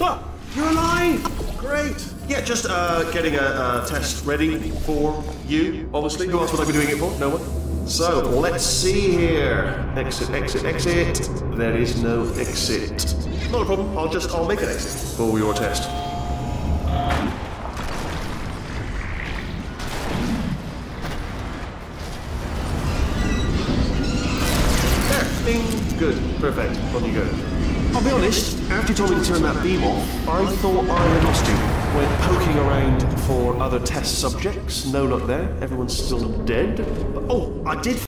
You're alive! Great. Yeah, just uh, getting a, a test ready for you, obviously. Who else would I be doing it for? No one? So, let's see here. Exit, exit, exit. There is no exit. Not a problem. I'll just, I'll make an exit for your test. There. Bing. Good. Perfect. On you go. I'll be honest, after you told me to turn that beam off, I thought I had lost you. Went poking around for other test subjects. No luck there. Everyone's still dead. But, oh, I did.